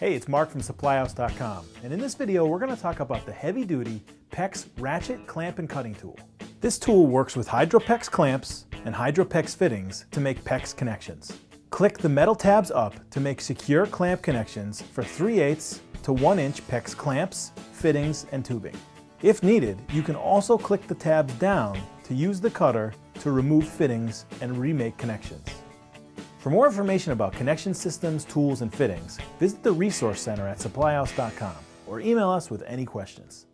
Hey, it's Mark from SupplyHouse.com, and in this video we're going to talk about the heavy-duty PEX ratchet clamp and cutting tool. This tool works with HydroPEX clamps and HydroPEX fittings to make PEX connections. Click the metal tabs up to make secure clamp connections for 3 8 to 1 inch PEX clamps, fittings, and tubing. If needed, you can also click the tabs down to use the cutter to remove fittings and remake connections. For more information about connection systems, tools, and fittings, visit the Resource Center at supplyhouse.com or email us with any questions.